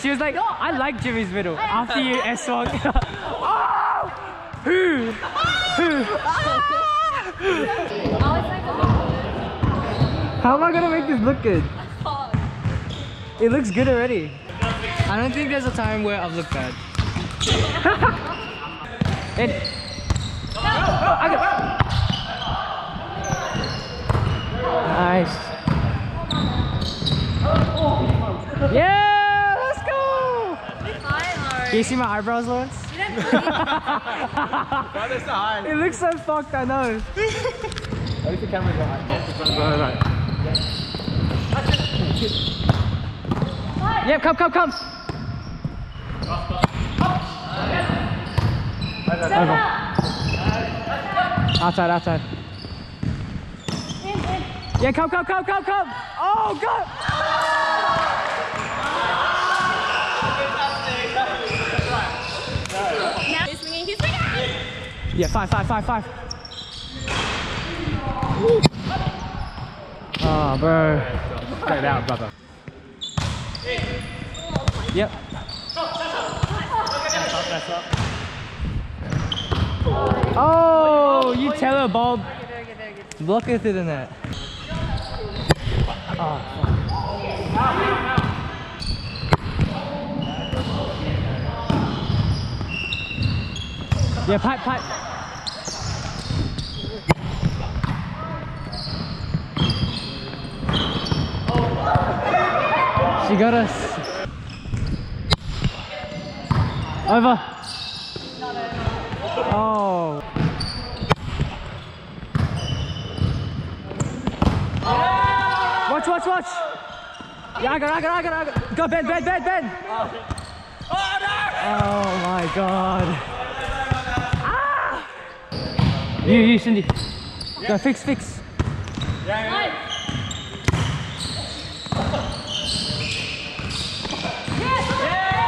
she was like, oh, I like Jimmy's middle after you S swung. oh! Who? Who? How am I gonna make this look good? It looks good already. I don't think there's a time where I've looked bad. and oh, got nice. Yeah, let's go. Can you see my eyebrows, Lawrence? it looks so fucked, I know. At least the camera's on. Yep, come, come, come. Over. Outside, outside. Yeah, come, come, come, come, come. Oh, God. Yeah, five, five, five, five. Oh, bro. Straight out, brother. Yep. Oh, you tell her, Bob. Block it through the net. Oh. Yeah, pipe, pipe. She got us. Over. Oh. Watch, watch, watch. Yeah, I got, I got, I got, I got. Go, Ben, Ben, Ben, Ben. Oh my god. Ah! You, you, Cindy. Go, fix, fix.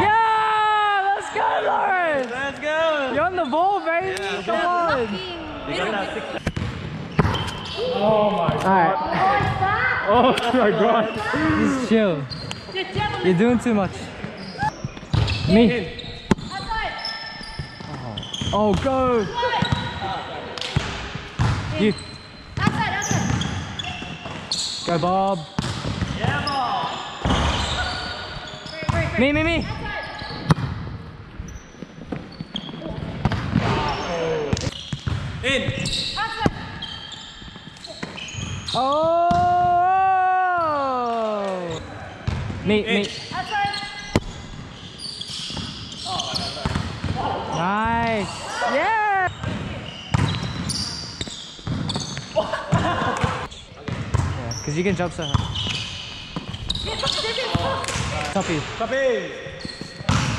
Yeah! Let's go, Lawrence! Let's go! You're on the ball, baby. Come on. Oh my Alright, Oh my god! just chill. You're doing too much. Me. Oh, oh go. You. Go, Bob. Me, me, me. In! Oh! Me, me. Nice. Yeah. Because you can jump so high. Top you. Copy!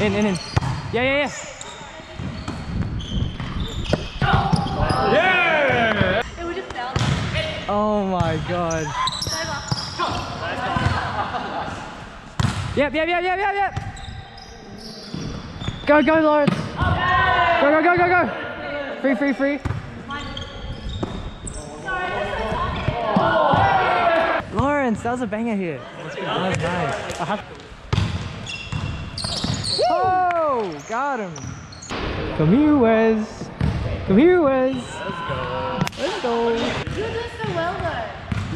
In, in, in. Yeah, yeah, yeah. Yeah! Oh my god. Yep, yep, yep, yep, yep, yep. Go, go, Lawrence. Go, go, go, go, go. Free, free, free. Lawrence, that was a banger here. That was nice. Oh, got him. Come here, Wes. Come here, Wes. Let's go.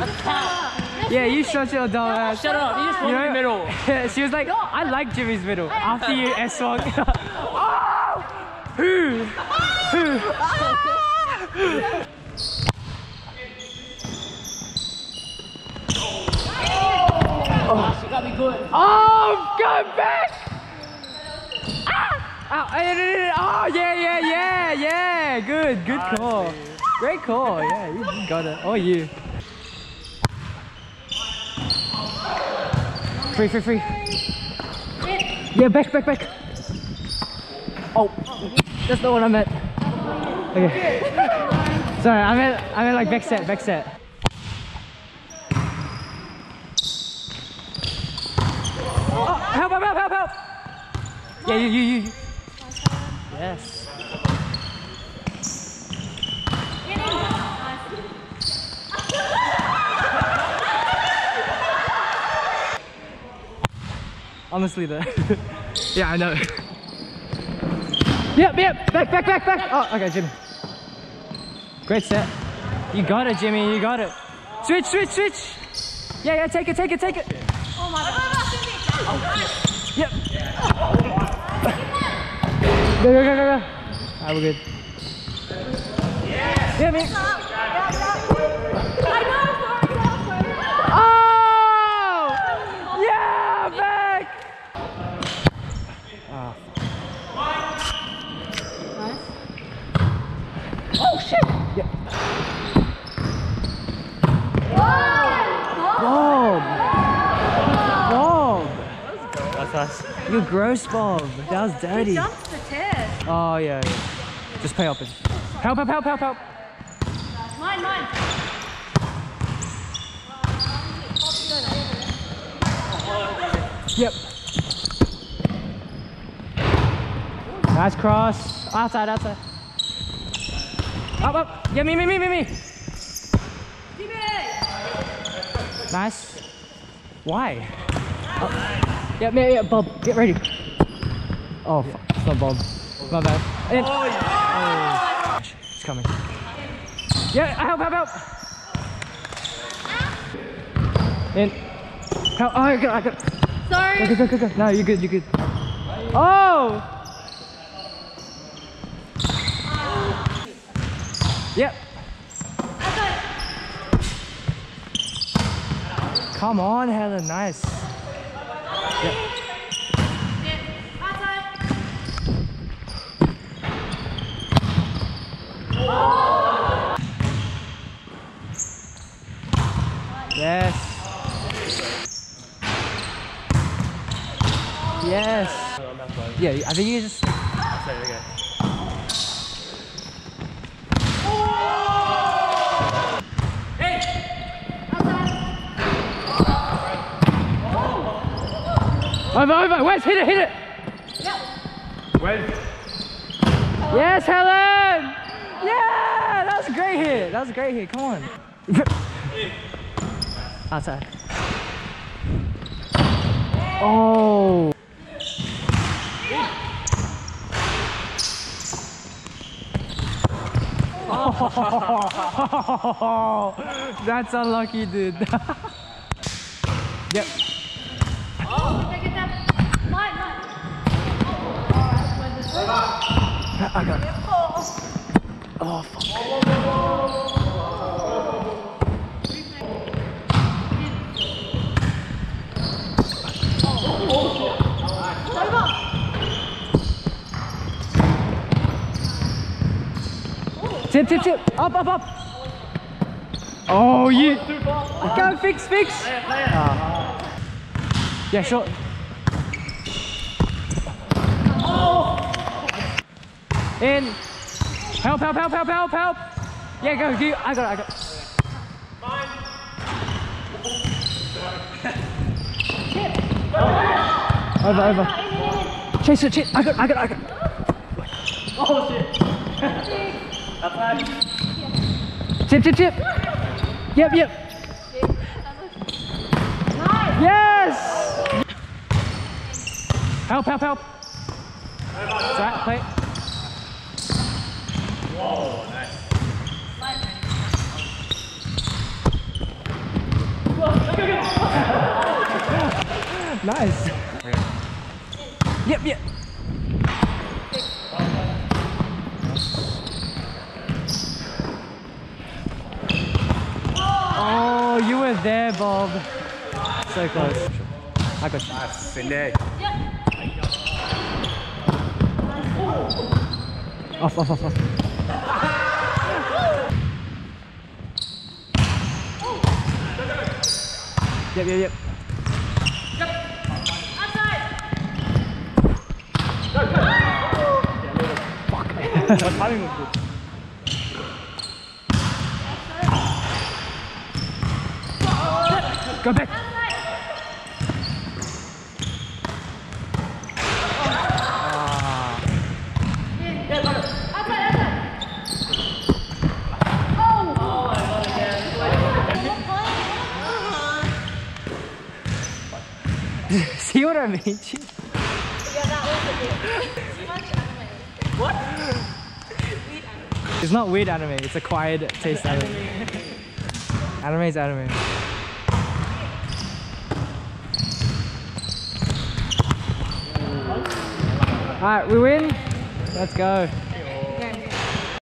Yeah, you shut your dumb ass. Shut up, you just You swung in the middle. she was like, I like Jimmy's middle after you S swung. oh! Who? Who? Oh, go back! Ah! Ow, eh, eh, eh, Oh, yeah, yeah, yeah, yeah. Good, good call. Great call. Yeah, you got it. Oh, you. Free, free, free. Yeah, back, back, back. Oh, that's not what I meant. Okay. Sorry, I meant, I meant like back set, back set. Oh, help, help, help, help, help! Yeah, you, you, you. Yes. Honestly, though. yeah, I know. Yep, yep. Back, back, back, back. Oh, okay, Jimmy. Great set. You got it, Jimmy. You got it. Switch, switch, switch. Yeah, yeah. Take it, take it, take it. Oh my god. Oh. Yep. Go, go, go, go, go. Alright, we're good. Yeah, me. I know, sorry, sorry. Oh! Yeah, back. Ah. Oh shit! Yeah. Bob. Bob. That's us. You gross, Bob. That was dirty. Jumps the test. Oh yeah. yeah. Just pay up. Help! Help! Help! Help! Help! Mine, mine. Yep. Nice cross. Outside, outside. Up, up. Yeah, me, me, me, me, me. Nice. Why? Oh. Yeah, yeah, yeah, Bob, get ready. Oh, fuck. It's not Bob. My bad. In. Oh. oh it's coming. Yeah, help, help, help. In. Help. Oh, I got, I got. Sorry. Go, go, go, go, go. No, you're good, you're good. Oh! Yep. Come on, Helen, nice. Yep. Yes. Yes. Yeah, I think you just. Okay, okay. Over, over. Wes, hit it, hit it. Well, Yes, Helen. Yeah, that was a great hit. That was a great hit. Come on. Outside. Oh. Oh, that's unlucky, dude. yep. I got it. Oh, fuck. Tip, tip, tip. Up, up, up. Oh, you. Go, fix, fix. Ah. Yeah, sure. In. Help, help, help, help, help, help. Yeah, go, go. I got it, I got it. Over, over. Chase it, chase. it. I got it, I got it, I got it. oh shit. Outside. Tip, tip, tip. Yep, yep. Yes! Help, help, help. That, play. Whoa, nice. Nice. Yep, yep. Oh, you Bob. So close. I got you. Nice. Cindy. Off, off, off, off. Yep, yep, yep. My timing was good. Go back. See what I Meiji. Yeah, that was a bit. Too much anime. What? It's not weird anime, it's acquired taste anime. Anime is anime. Alright, we win. Let's go.